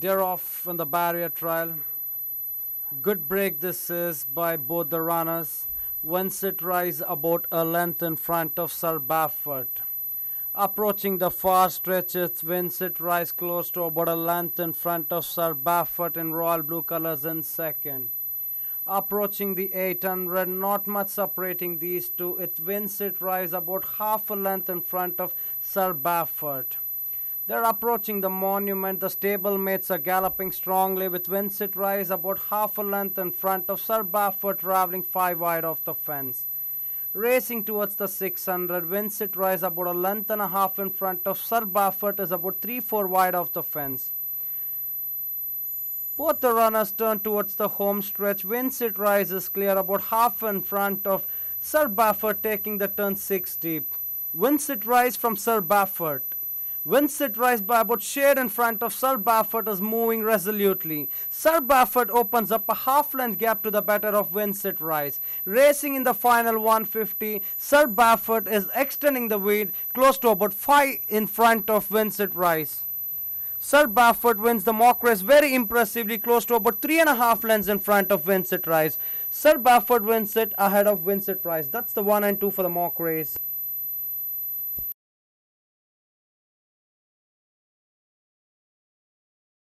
They're off in the barrier trial. Good break this is by both the runners. Vincent Rise about a length in front of Sir Baffert. Approaching the far stretch, stretches, Vincent Rise close to about a length in front of Sir Baffert in royal blue colors in second. Approaching the 800, not much separating these two. It's Vincent Rise about half a length in front of Sir Baffert. They're approaching the monument. The stablemates are galloping strongly with Vincent Rise about half a length in front of Sir Baffert traveling five wide off the fence. Racing towards the 600, Vincent Rise about a length and a half in front of Sir Baffert is about 3-4 wide off the fence. Both the runners turn towards the home stretch. Vincent Rise is clear about half in front of Sir Baffert taking the turn 6 deep. Vincent Rise from Sir Baffert. Vincent Rise by about shade in front of Sir Baffert is moving resolutely. Sir Baffert opens up a half length gap to the better of Vincent Rise. Racing in the final 150, Sir Baffert is extending the lead close to about 5 in front of Vincent Rise. Sir Baffert wins the mock race very impressively close to about three and a half lengths in front of Vincent Rise. Sir Baffert wins it ahead of Vincent Rise. That's the one and two for the mock race.